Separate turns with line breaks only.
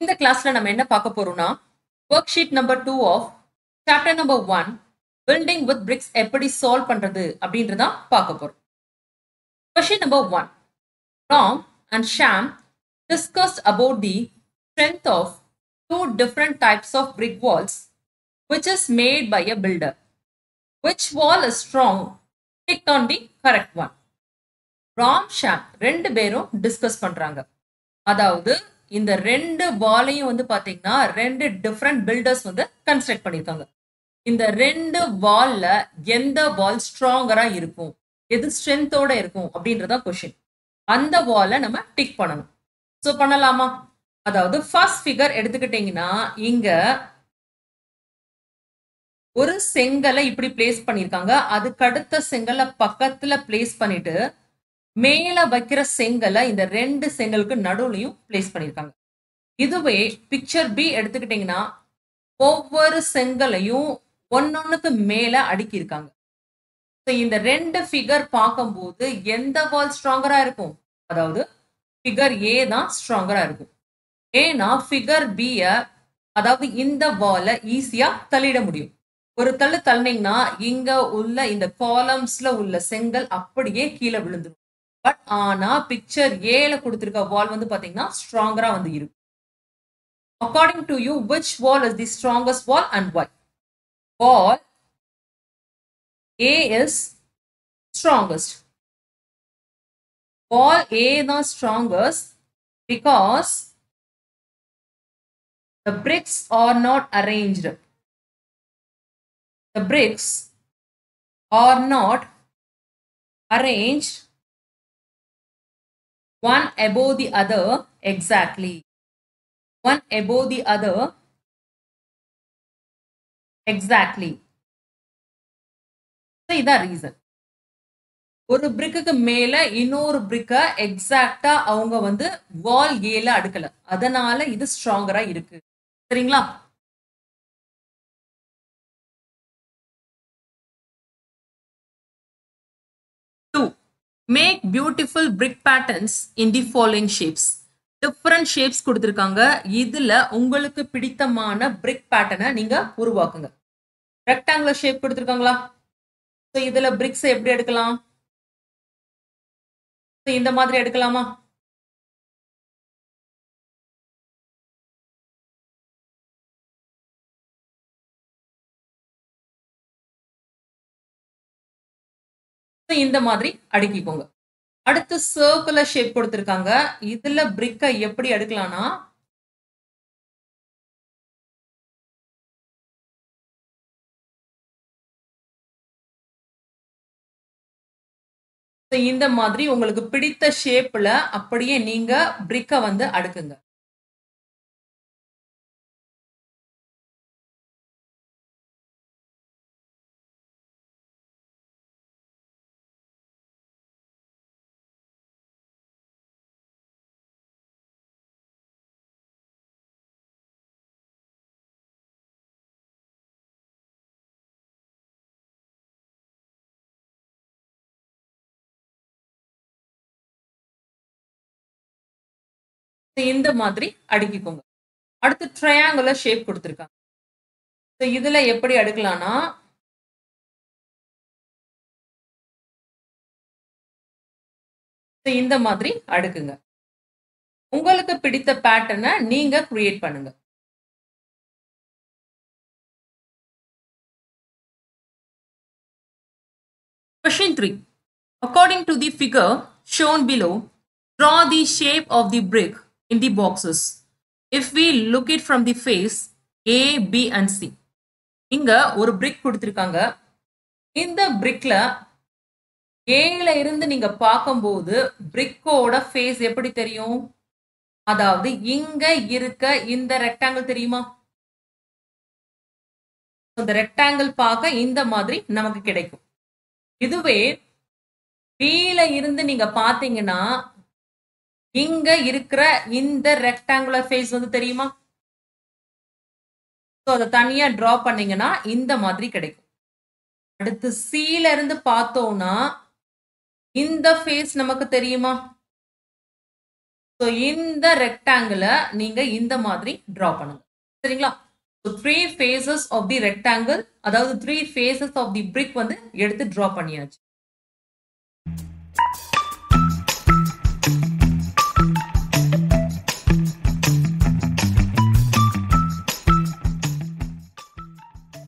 இந்த கிளாஸ்ல நம்ம என்ன பார்க்க போறோம்னா work sheet number two of chapter number one building with bricks எப்படி சால்வ் பண்றது அப்படின்றத பார்க்க போறோம். Question number one Ram and Shyam discussed about the strength of two different types of brick walls which is made by a builder which wall is strong tick on the correct one Ram Shyam ரெண்டு பேரும் discuss பண்றாங்க. அதாவது இந்த ரெண்டு வாலையும் வந்து பாத்தீங்கன்னா ரெண்டு different filters வந்து கன்ஸ்ட்ரக்ட் பண்ணிருக்காங்க இந்த ரெண்டு வால்ல எந்த வால் ஸ்ட்ராங்கரா இருக்கும்? எது ஸ்ட்ரென்த்தோட இருக்கும்? அப்படின்றதா கொஷின் அந்த வாலை நம்ம டிக் பண்ணணும். ஸோ பண்ணலாமா? அதாவது ஃபர்ஸ்ட் ஃபிகர் எடுத்துக்கிட்டீங்கன்னா இங்க ஒரு செங்கலை இப்படி பிளேஸ் பண்ணியிருக்காங்க. அதுக்கு அடுத்த செங்கலை பக்கத்துல பிளேஸ் பண்ணிட்டு மேல வைக்கிற செங்கலை இந்த ரெண்டு செங்கலுக்கு நடுவுலையும் பிளேஸ் பண்ணியிருக்காங்க இதுவே பிக்சர் பி எடுத்துக்கிட்டீங்கன்னா ஒவ்வொரு செங்கலையும் ஒன்னொன்னுக்கு மேல அடுக்கியிருக்காங்க. ஸோ இந்த ரெண்டு ஃபிகர் பார்க்கும்போது எந்த வால் ஸ்ட்ராங்கரா இருக்கும்? அதாவது ஃபிகர் ஏ தான் ஸ்ட்ராங்கரா இருக்கும். ஏன்னா ஃபிகர் பிய அதாவது இந்த வாலை ஈஸியா தள்ளிட முடியும். ஒரு தள்ளு தள்ளினீங்கன்னா இங்க உள்ள இந்த காலம்ஸ்ல உள்ள செங்கல் அப்படியே கீழே விழுந்துடும் பட் ஆனா பிக்சர் ஏல கொடுத்திருக்க வால் வந்து பாத்தீங்கன்னா ஸ்ட்ராங்கரா வந்து இருக்கும். According to you which wall is the strongest wall and why wall A is strongest wall A the strongest because the bricks are not arranged. The bricks are not arranged one above the other exactly. One above the other exactly. So, இதான் reason ஒரு பிரிக்குக்கு மேல இன்னொரு பிரிக்க எக்ஸாக்டா அவங்க வந்து வால் ஏல அடுக்கல அதனால இது ஸ்ட்ராங்கரா இருக்கு சரிங்களா make beautiful brick patterns in the following shapes different shapes கொடுத்துருக்காங்க. இதுல உங்களுக்கு பிடித்தமான பிரிக் பேட்டர்னை நீங்க உருவாக்குங்க. ரெக்டாங்குலர் ஷேப் கொடுத்துருக்காங்களா? ஸோ இதுல பிரிக்ஸ் எப்படி எடுக்கலாம்? இந்த மாதிரி எடுக்கலாமா? இந்த மாதிரி அடுக்கிக்கோங்க. அடுத்து சர்க்குலர் ஷேப் கொடுத்துருக்காங்க. இதுல பிரிக்கை எப்படி அடுக்கலாம்னா இந்த மாதிரி உங்களுக்கு பிடித்த ஷேப்ல அப்படியே நீங்க பிரிக்கை வந்து அடுக்குங்க. இந்த மாதிரி அடுக்கிக்கோங்க. அடுத்து ட்ரையாங்குலர் ஷேப் கொடுத்துருக்காங்க. ஸோ இதுல எப்படி அடுக்கலாம்னா இந்த மாதிரி அடுக்குங்க. உங்களுக்கு பிடித்த பேட்டர்னை நீங்க கிரியேட் பண்ணுங்க. Question 3. According to the figure shown below, draw the shape of the brick in the boxes. If we look it from the face A, B and C. இங்க ஒரு பிரிக் கொடுத்திருக்காங்க இந்த பிரிக்ல ஏல இருந்து நீங்க பார்க்கும்போது பிரிக்கோட ஃபேஸ் எப்படி தெரியும் அதாவது இங்க இருக்க இந்த ரெக்டாங்கிள் தெரியுமா இந்த ரெக்டாங்கிள் பார்க்க இந்த மாதிரி நமக்கு கிடைக்கும் இதுவே பில இருந்து நீங்க பாத்தீங்கன்னா இங்க இருக்கிற இந்த ரெக்டாங்குலர் ஃபேஸ் வந்து தெரியுமா? ஸோ அதை தனியா டிரா பண்ணீங்கன்னா இந்த மாதிரி கிடைக்கும். அடுத்து சீல இருந்து பார்த்தோம்னா இந்த ஃபேஸ் நமக்கு தெரியுமா? ஸோ இந்த ரெக்டாங்கிள நீங்க இந்த மாதிரி டிரா பண்ணுங்க. சரிங்களா? So three faces of the rectangle அதாவது three faces of the brick வந்து எடுத்து டிரா பண்ணியாச்சு.